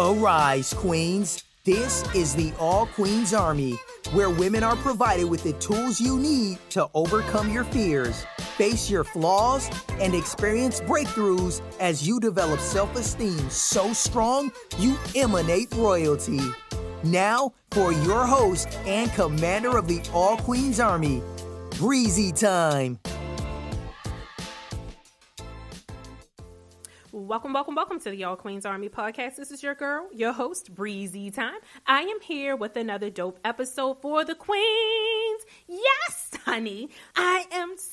Arise, Queens. This is the All Queens Army, where women are provided with the tools you need to overcome your fears, face your flaws, and experience breakthroughs as you develop self esteem so strong you emanate royalty. Now, for your host and commander of the All Queens Army, Breezy Time. Welcome, welcome, welcome to the All Queens Army podcast. This is your girl, your host, Breezy Time. I am here with another dope episode for the Queens. Yes, honey.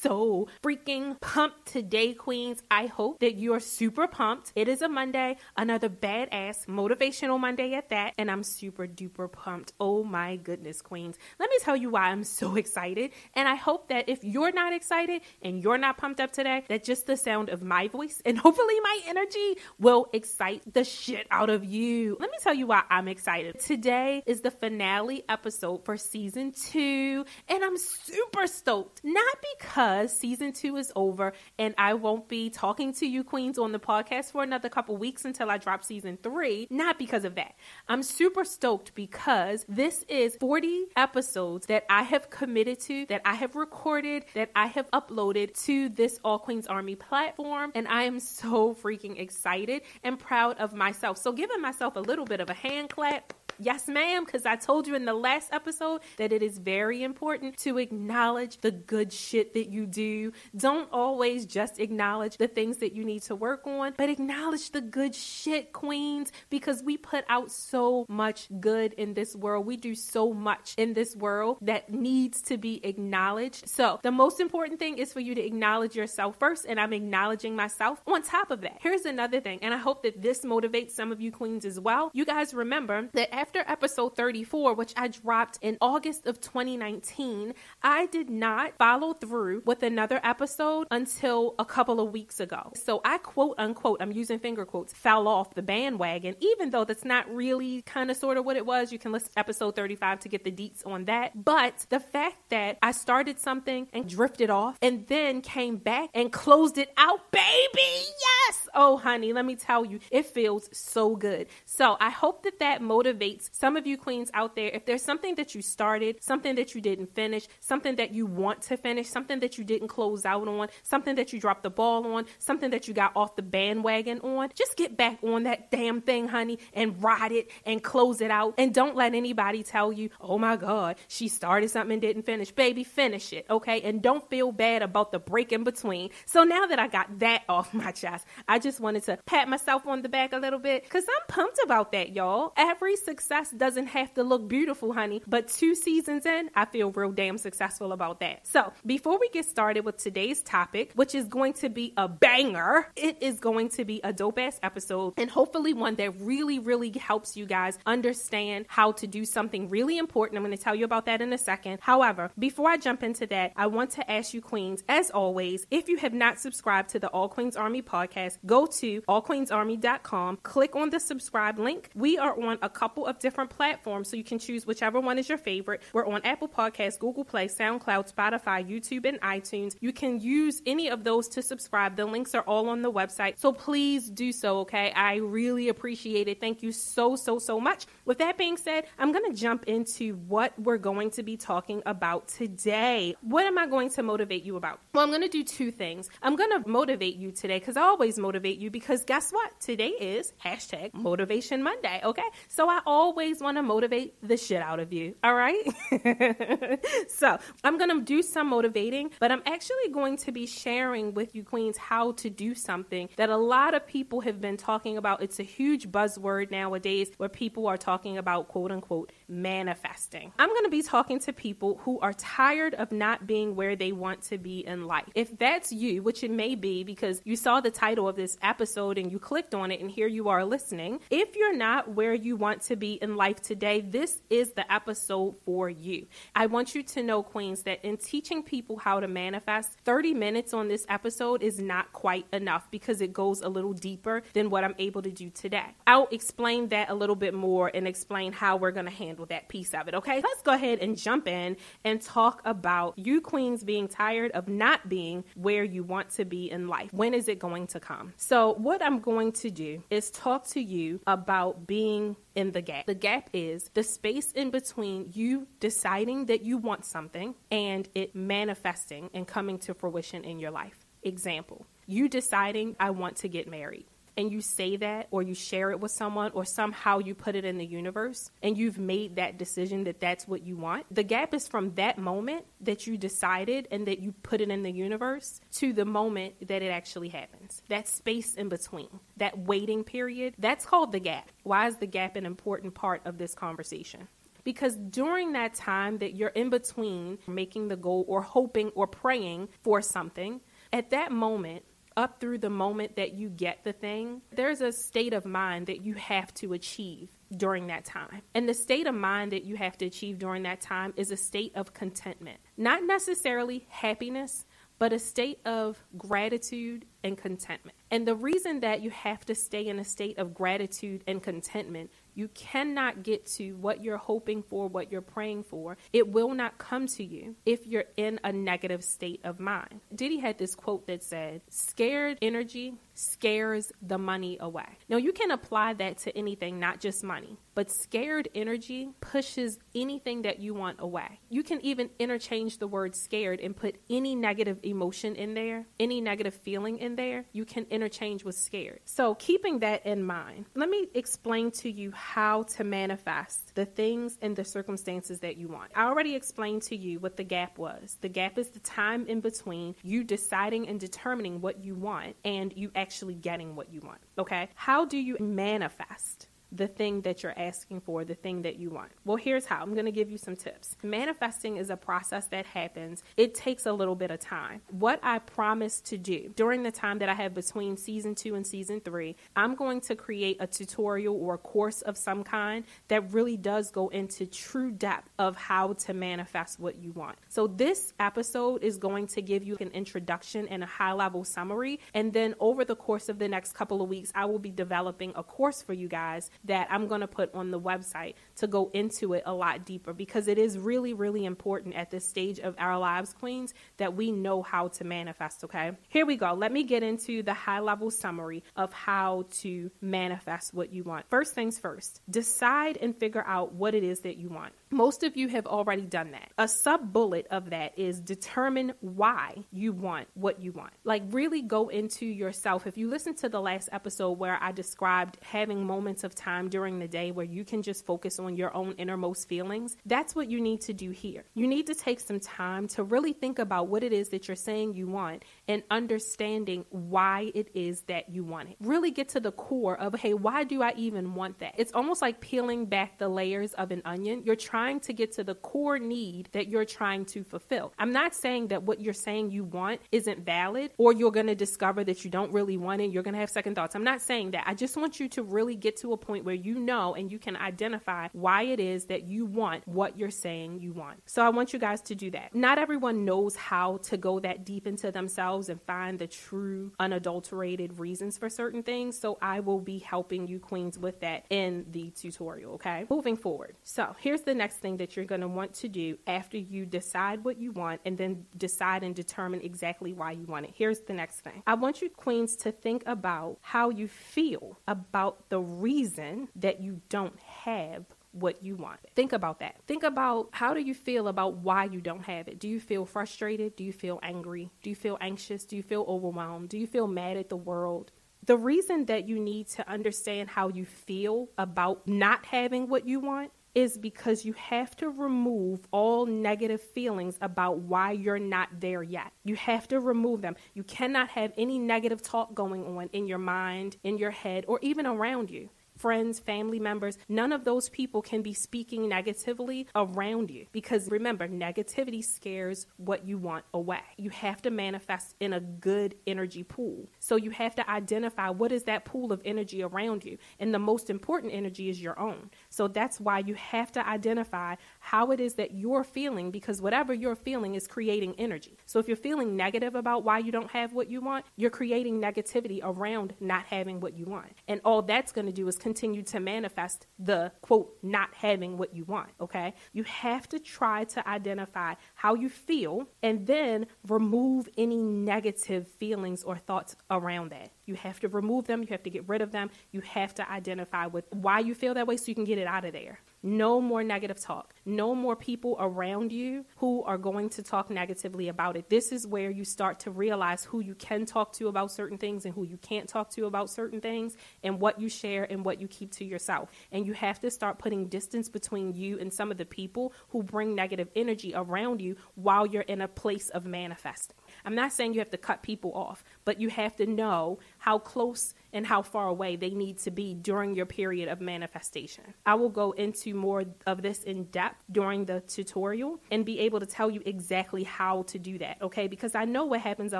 So freaking pumped today, Queens. I hope that you are super pumped. It is a Monday, another badass motivational Monday at that, and I'm super duper pumped. Oh my goodness, Queens. Let me tell you why I'm so excited. And I hope that if you're not excited and you're not pumped up today, that just the sound of my voice and hopefully my energy will excite the shit out of you. Let me tell you why I'm excited. Today is the finale episode for season two, and I'm super stoked. Not because season two is over and I won't be talking to you, queens, on the podcast for another couple weeks until I drop season three. Not because of that. I'm super stoked because this is 40 episodes that I have committed to, that I have recorded, that I have uploaded to this All Queens Army platform, and I am so freaking excited and proud of myself. So, giving myself a little bit of a hand clap Yes, ma'am, because I told you in the last episode that it is very important to acknowledge the good shit that you do. Don't always just acknowledge the things that you need to work on, but acknowledge the good shit, queens, because we put out so much good in this world. We do so much in this world that needs to be acknowledged. So, the most important thing is for you to acknowledge yourself first, and I'm acknowledging myself on top of that. Here's another thing, and I hope that this motivates some of you queens as well. You guys remember that after episode 34, which I dropped in August of 2019, I did not follow through with another episode until a couple of weeks ago. So I quote unquote, I'm using finger quotes, fell off the bandwagon, even though that's not really kind of sort of what it was. You can listen to episode 35 to get the deets on that. But the fact that I started something and drifted off and then came back and closed it out, baby, yes. Oh, honey, let me tell you, it feels so good. So I hope that that motivates some of you queens out there, if there's something that you started, something that you didn't finish, something that you want to finish, something that you didn't close out on, something that you dropped the ball on, something that you got off the bandwagon on, just get back on that damn thing, honey, and ride it and close it out. And don't let anybody tell you, oh my God, she started something and didn't finish. Baby, finish it, okay? And don't feel bad about the break in between. So now that I got that off my chest, I just wanted to pat myself on the back a little bit because I'm pumped about that, y'all. Every success success doesn't have to look beautiful, honey. But two seasons in, I feel real damn successful about that. So before we get started with today's topic, which is going to be a banger, it is going to be a dope ass episode and hopefully one that really, really helps you guys understand how to do something really important. I'm going to tell you about that in a second. However, before I jump into that, I want to ask you, Queens, as always, if you have not subscribed to the All Queens Army podcast, go to allqueensarmy.com, click on the subscribe link. We are on a couple of different platforms, so you can choose whichever one is your favorite. We're on Apple Podcasts, Google Play, SoundCloud, Spotify, YouTube, and iTunes. You can use any of those to subscribe. The links are all on the website, so please do so, okay? I really appreciate it. Thank you so, so, so much. With that being said, I'm going to jump into what we're going to be talking about today. What am I going to motivate you about? Well, I'm going to do two things. I'm going to motivate you today because I always motivate you because guess what? Today is hashtag Motivation Monday, okay? So I always always want to motivate the shit out of you. All right. so I'm going to do some motivating, but I'm actually going to be sharing with you, Queens, how to do something that a lot of people have been talking about. It's a huge buzzword nowadays where people are talking about quote unquote manifesting. I'm going to be talking to people who are tired of not being where they want to be in life. If that's you, which it may be because you saw the title of this episode and you clicked on it and here you are listening, if you're not where you want to be in life today, this is the episode for you. I want you to know, Queens, that in teaching people how to manifest, 30 minutes on this episode is not quite enough because it goes a little deeper than what I'm able to do today. I'll explain that a little bit more and explain how we're going to handle that piece of it, okay? Let's go ahead and jump in and talk about you, Queens, being tired of not being where you want to be in life. When is it going to come? So, what I'm going to do is talk to you about being in the gap. The gap is the space in between you deciding that you want something and it manifesting and coming to fruition in your life. Example, you deciding, I want to get married and you say that or you share it with someone or somehow you put it in the universe and you've made that decision that that's what you want, the gap is from that moment that you decided and that you put it in the universe to the moment that it actually happens. That space in between, that waiting period, that's called the gap. Why is the gap an important part of this conversation? because during that time that you're in between making the goal or hoping or praying for something, at that moment, up through the moment that you get the thing, there's a state of mind that you have to achieve during that time. And the state of mind that you have to achieve during that time is a state of contentment, not necessarily happiness, but a state of gratitude and contentment. And the reason that you have to stay in a state of gratitude and contentment you cannot get to what you're hoping for, what you're praying for. It will not come to you if you're in a negative state of mind. Diddy had this quote that said, Scared energy scares the money away. Now, you can apply that to anything, not just money, but scared energy pushes anything that you want away. You can even interchange the word scared and put any negative emotion in there, any negative feeling in there, you can interchange with scared. So, keeping that in mind, let me explain to you how to manifest the things and the circumstances that you want. I already explained to you what the gap was. The gap is the time in between you deciding and determining what you want and you actually getting what you want. Okay? How do you manifest? The thing that you're asking for, the thing that you want? Well, here's how I'm going to give you some tips. Manifesting is a process that happens, it takes a little bit of time. What I promise to do during the time that I have between season two and season three, I'm going to create a tutorial or a course of some kind that really does go into true depth of how to manifest what you want. So, this episode is going to give you an introduction and a high level summary. And then over the course of the next couple of weeks, I will be developing a course for you guys that I'm going to put on the website to go into it a lot deeper because it is really, really important at this stage of our lives, Queens, that we know how to manifest, okay? Here we go. Let me get into the high level summary of how to manifest what you want. First things first, decide and figure out what it is that you want. Most of you have already done that. A sub bullet of that is determine why you want what you want. Like, really go into yourself. If you listen to the last episode where I described having moments of time during the day where you can just focus on your own innermost feelings, that's what you need to do here. You need to take some time to really think about what it is that you're saying you want and understanding why it is that you want it. Really get to the core of, hey, why do I even want that? It's almost like peeling back the layers of an onion. You're trying to get to the core need that you're trying to fulfill. I'm not saying that what you're saying you want isn't valid or you're going to discover that you don't really want it. You're going to have second thoughts. I'm not saying that. I just want you to really get to a point where you know and you can identify why it is that you want what you're saying you want. So I want you guys to do that. Not everyone knows how to go that deep into themselves and find the true, unadulterated reasons for certain things. So I will be helping you, Queens, with that in the tutorial, okay? Moving forward. So here's the next thing that you're going to want to do after you decide what you want and then decide and determine exactly why you want it. Here's the next thing I want you, Queens, to think about how you feel about the reason that you don't have what you want. Think about that. Think about how do you feel about why you don't have it? Do you feel frustrated? Do you feel angry? Do you feel anxious? Do you feel overwhelmed? Do you feel mad at the world? The reason that you need to understand how you feel about not having what you want is because you have to remove all negative feelings about why you're not there yet. You have to remove them. You cannot have any negative talk going on in your mind, in your head, or even around you friends, family members, none of those people can be speaking negatively around you because remember, negativity scares what you want away. You have to manifest in a good energy pool. So you have to identify what is that pool of energy around you. And the most important energy is your own. So that's why you have to identify how it is that you're feeling because whatever you're feeling is creating energy. So if you're feeling negative about why you don't have what you want, you're creating negativity around not having what you want. And all that's going to do is continue to manifest the quote, not having what you want. Okay. You have to try to identify how you feel and then remove any negative feelings or thoughts around that. You have to remove them. You have to get rid of them. You have to identify with why you feel that way so you can get it out of there. No more negative talk. No more people around you who are going to talk negatively about it. This is where you start to realize who you can talk to about certain things and who you can't talk to about certain things and what you share and what you keep to yourself. And you have to start putting distance between you and some of the people who bring negative energy around you while you're in a place of manifesting. I'm not saying you have to cut people off, but you have to know how close and how far away they need to be during your period of manifestation. I will go into more of this in depth during the tutorial and be able to tell you exactly how to do that, okay? Because I know what happens a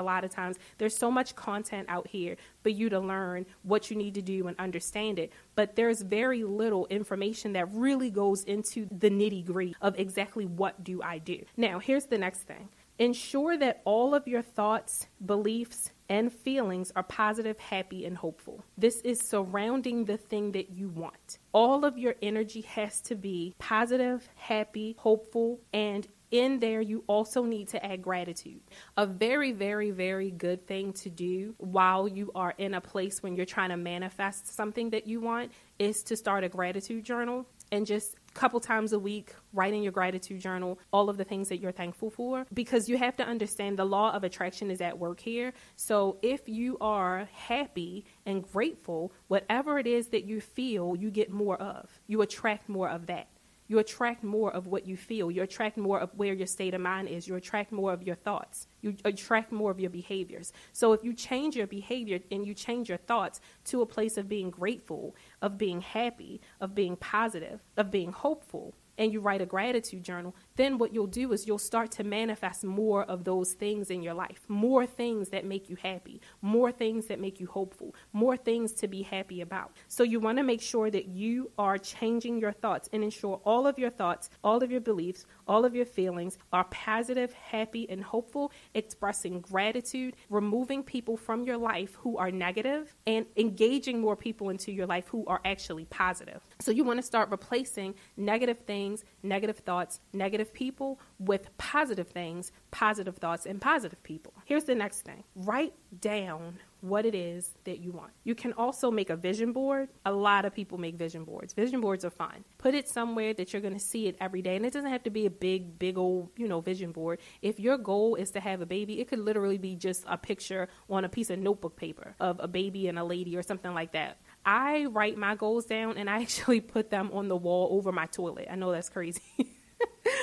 lot of times. There's so much content out here for you to learn what you need to do and understand it, but there's very little information that really goes into the nitty gritty of exactly what do I do. Now, here's the next thing. Ensure that all of your thoughts, beliefs, and feelings are positive, happy, and hopeful. This is surrounding the thing that you want. All of your energy has to be positive, happy, hopeful, and in there, you also need to add gratitude. A very, very, very good thing to do while you are in a place when you're trying to manifest something that you want is to start a gratitude journal and just couple times a week, write in your gratitude journal all of the things that you're thankful for because you have to understand the law of attraction is at work here. So if you are happy and grateful, whatever it is that you feel, you get more of. You attract more of that you attract more of what you feel. You attract more of where your state of mind is. You attract more of your thoughts. You attract more of your behaviors. So if you change your behavior and you change your thoughts to a place of being grateful, of being happy, of being positive, of being hopeful, and you write a gratitude journal, then what you'll do is you'll start to manifest more of those things in your life. More things that make you happy, more things that make you hopeful, more things to be happy about. So you want to make sure that you are changing your thoughts and ensure all of your thoughts, all of your beliefs, all of your feelings are positive, happy, and hopeful, expressing gratitude, removing people from your life who are negative, and engaging more people into your life who are actually positive. So you want to start replacing negative things, negative thoughts, negative people with positive things, positive thoughts, and positive people. Here's the next thing write down what it is that you want. You can also make a vision board. A lot of people make vision boards. Vision boards are fine. Put it somewhere that you're going to see it every day. And it doesn't have to be a big, big old, you know, vision board. If your goal is to have a baby, it could literally be just a picture on a piece of notebook paper of a baby and a lady or something like that. I write my goals down and I actually put them on the wall over my toilet. I know that's crazy.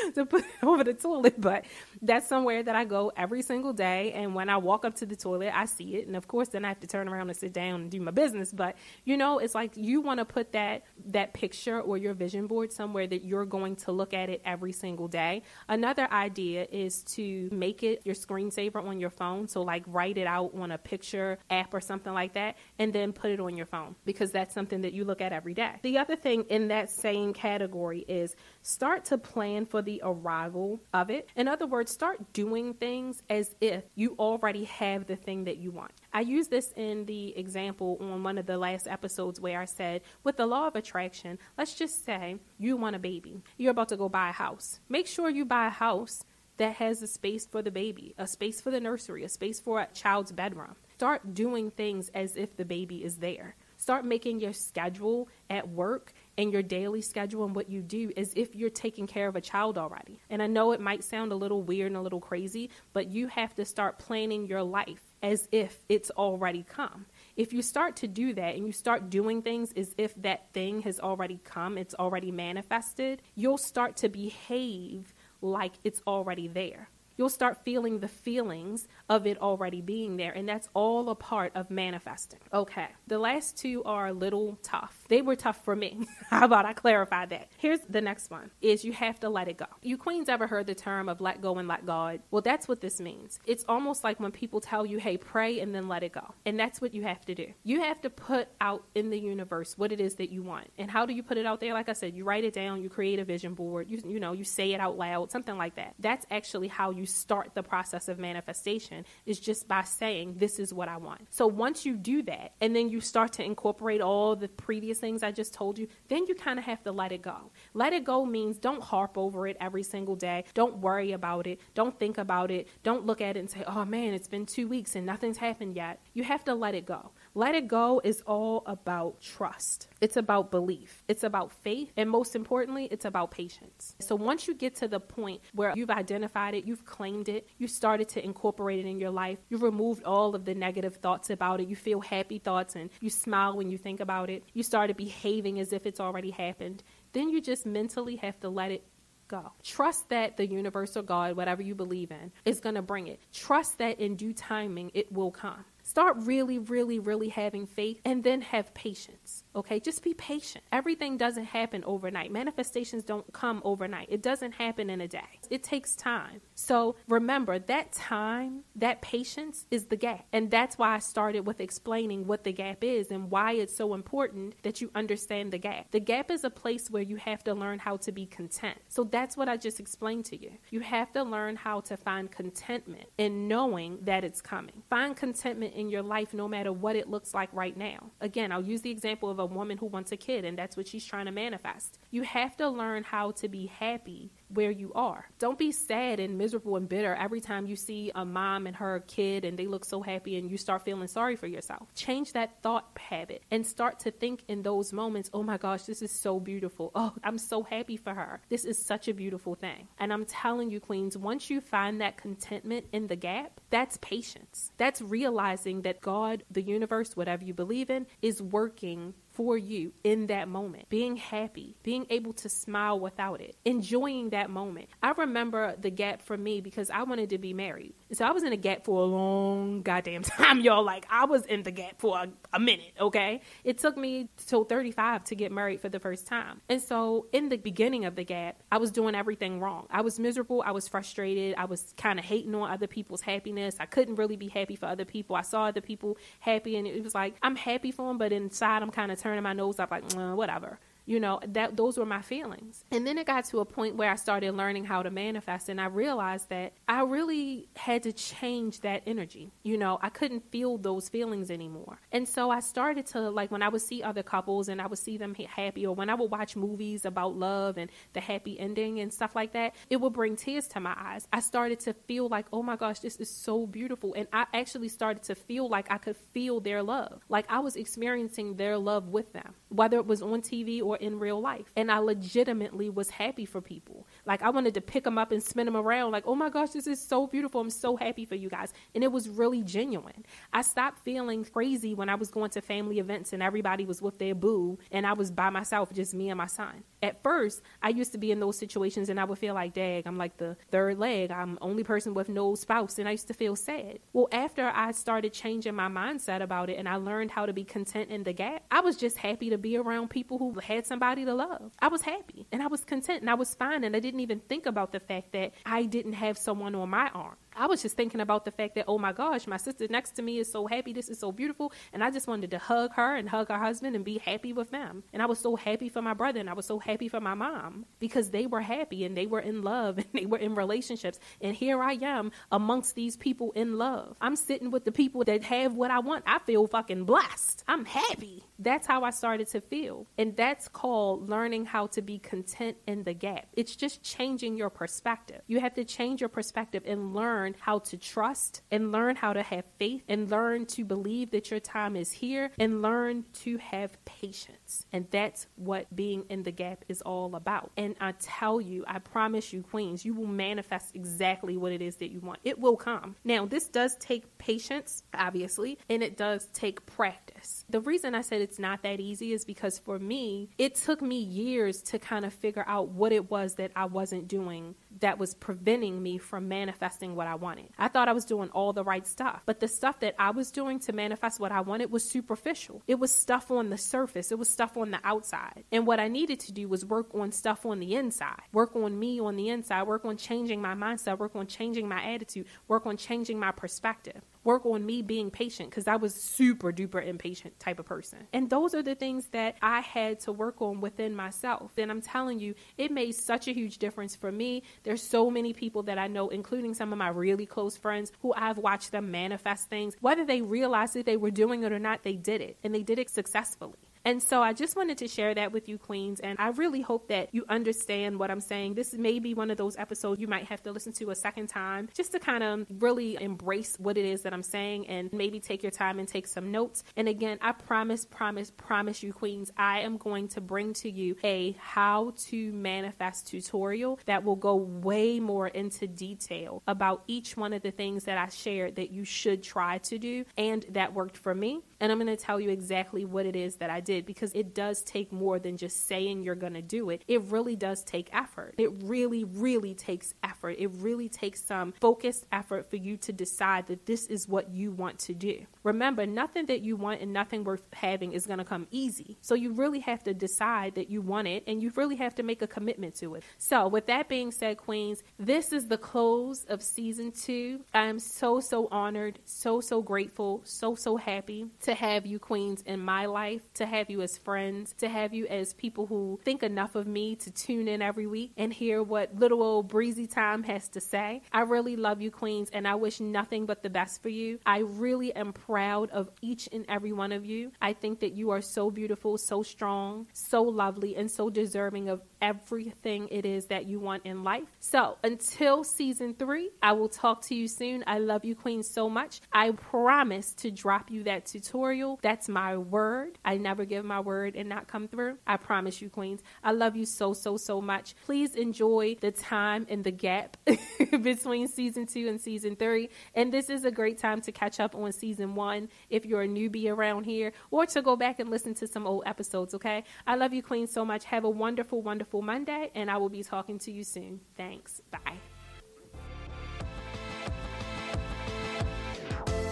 to put over the toilet, but that's somewhere that I go every single day. And when I walk up to the toilet, I see it. And of course, then I have to turn around and sit down and do my business. But you know, it's like you want to put that that picture or your vision board somewhere that you're going to look at it every single day. Another idea is to make it your screensaver on your phone. So like write it out on a picture app or something like that, and then put it on your phone because that's something that you look at every day. The other thing in that same category is start to plan for the arrival of it. In other words, start doing things as if you already have the thing that you want. I use this in the example on one of the last episodes where I said, with the law of attraction, let's just say you want a baby. You're about to go buy a house. Make sure you buy a house that has a space for the baby, a space for the nursery, a space for a child's bedroom. Start doing things as if the baby is there. Start making your schedule at work and your daily schedule and what you do as if you're taking care of a child already. And I know it might sound a little weird and a little crazy, but you have to start planning your life as if it's already come. If you start to do that and you start doing things as if that thing has already come, it's already manifested, you'll start to behave like it's already there. You'll start feeling the feelings of it already being there. And that's all a part of manifesting. Okay. The last two are a little tough. They were tough for me. How about I clarify that? Here's the next one is you have to let it go. You queens ever heard the term of let go and let God? Well, that's what this means. It's almost like when people tell you, hey, pray and then let it go. And that's what you have to do. You have to put out in the universe what it is that you want. And how do you put it out there? Like I said, you write it down, you create a vision board, you, you know, you say it out loud, something like that. That's actually how you start the process of manifestation is just by saying, this is what I want. So once you do that, and then you start to incorporate all the previous things I just told you, then you kind of have to let it go. Let it go means don't harp over it every single day. Don't worry about it. Don't think about it. Don't look at it and say, oh man, it's been two weeks and nothing's happened yet. You have to let it go. Let it go is all about trust. It's about belief. It's about faith. And most importantly, it's about patience. So once you get to the point where you've identified it, you've claimed it, you started to incorporate it in your life, you've removed all of the negative thoughts about it, you feel happy thoughts and you smile when you think about it, you started behaving as if it's already happened, then you just mentally have to let it go. Trust that the universe or God, whatever you believe in, is going to bring it. Trust that in due timing it will come. Start really, really, really having faith and then have patience. Okay, just be patient. Everything doesn't happen overnight. Manifestations don't come overnight, it doesn't happen in a day. It takes time. So remember that time, that patience is the gap. And that's why I started with explaining what the gap is and why it's so important that you understand the gap. The gap is a place where you have to learn how to be content. So that's what I just explained to you. You have to learn how to find contentment in knowing that it's coming. Find contentment in your life no matter what it looks like right now. Again, I'll use the example of woman who wants a kid, and that's what she's trying to manifest. You have to learn how to be happy where you are. Don't be sad and miserable and bitter every time you see a mom and her kid and they look so happy and you start feeling sorry for yourself. Change that thought habit and start to think in those moments, oh my gosh, this is so beautiful. Oh, I'm so happy for her. This is such a beautiful thing. And I'm telling you, Queens, once you find that contentment in the gap, that's patience. That's realizing that God, the universe, whatever you believe in, is working for you in that moment, being happy, being able to smile without it, enjoying that moment. I remember the gap for me because I wanted to be married. So I was in a gap for a long goddamn time, y'all. Like I was in the gap for a, a minute, okay? It took me till 35 to get married for the first time. And so in the beginning of the gap, I was doing everything wrong. I was miserable, I was frustrated, I was kind of hating on other people's happiness. I couldn't really be happy for other people. I saw other people happy and it was like I'm happy for them, but inside I'm kind of turning my nose up like, mm, whatever you know that those were my feelings. And then it got to a point where i started learning how to manifest and i realized that i really had to change that energy. You know i couldn't feel those feelings anymore. And so i started to like when i would see other couples and i would see them happy or when i would watch movies about love and the happy ending and stuff like that it would bring tears to my eyes. I started to feel like oh my gosh this is so beautiful. And i actually started to feel like i could feel their love. Like i was experiencing their love with them whether it was on tv or in real life. And I legitimately was happy for people. Like I wanted to pick them up and spin them around, like, oh my gosh, this is so beautiful. I'm so happy for you guys. And it was really genuine. I stopped feeling crazy when I was going to family events and everybody was with their boo and I was by myself, just me and my son. At first, I used to be in those situations and I would feel like, dag, I'm like the third leg. I'm only person with no spouse. And I used to feel sad. Well, after I started changing my mindset about it and I learned how to be content in the gap, I was just happy to be around people who had somebody to love. I was happy and I was content and I was fine and I didn't even think about the fact that I didn't have someone on my arm. I was just thinking about the fact that, oh my gosh, my sister next to me is so happy. This is so beautiful. And I just wanted to hug her and hug her husband and be happy with them. And I was so happy for my brother and I was so happy for my mom because they were happy and they were in love and they were in relationships. And here I am amongst these people in love. I'm sitting with the people that have what I want. I feel fucking blessed. I'm happy. That's how I started to feel. And that's called learning how to be content in the gap. It's just changing your perspective. You have to change your perspective and learn how to trust and learn how to have faith and learn to believe that your time is here and learn to have patience. And that's what being in the gap is all about. And I tell you, I promise you, Queens, you will manifest exactly what it is that you want. It will come. Now, this does take patience, obviously, and it does take practice. The reason I said it's not that easy is because for me, it took me years to kind of figure out what it was that I wasn't doing that was preventing me from manifesting what I wanted. I thought I was doing all the right stuff, but the stuff that I was doing to manifest what I wanted was superficial. It was stuff on the surface, it was stuff on the outside. And what I needed to do was work on stuff on the inside, work on me on the inside, work on changing my mindset, work on changing my attitude, work on changing my perspective work on me being patient because I was super duper impatient type of person. And those are the things that I had to work on within myself. And I'm telling you, it made such a huge difference for me. There's so many people that I know, including some of my really close friends, who I've watched them manifest things. Whether they realized that they were doing it or not, they did it and they did it successfully. And so I just wanted to share that with you, Queens. And I really hope that you understand what I'm saying. This may be one of those episodes you might have to listen to a second time just to kind of really embrace what it is that I'm saying and maybe take your time and take some notes. And again, I promise, promise, promise you, Queens, I am going to bring to you a how to manifest tutorial that will go way more into detail about each one of the things that I shared that you should try to do and that worked for me. And I'm going to tell you exactly what it is that I did because it does take more than just saying you're going to do it. It really does take effort. It really, really takes effort. It really takes some focused effort for you to decide that this is what you want to do. Remember, nothing that you want and nothing worth having is going to come easy. So you really have to decide that you want it and you really have to make a commitment to it. So, with that being said, Queens, this is the close of season two. I am so, so honored, so, so grateful, so, so happy to have you queens in my life, to have you as friends, to have you as people who think enough of me to tune in every week and hear what little old breezy time has to say. I really love you queens and I wish nothing but the best for you. I really am proud of each and every one of you. I think that you are so beautiful, so strong, so lovely, and so deserving of everything it is that you want in life. So until season three, I will talk to you soon. I love you, Queens, so much. I promise to drop you that tutorial. That's my word. I never give my word and not come through. I promise you, Queens. I love you so, so, so much. Please enjoy the time and the gap between season two and season three. And this is a great time to catch up on season one if you're a newbie around here or to go back and listen to some old episodes, okay? I love you, Queens, so much. Have a wonderful, wonderful Monday, and I will be talking to you soon. Thanks. Bye.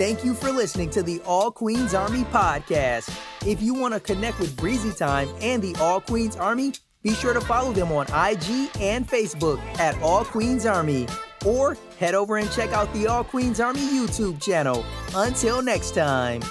Thank you for listening to the All Queens Army podcast. If you want to connect with Breezy Time and the All Queens Army, be sure to follow them on IG and Facebook at All Queens Army. Or head over and check out the All Queens Army YouTube channel. Until next time.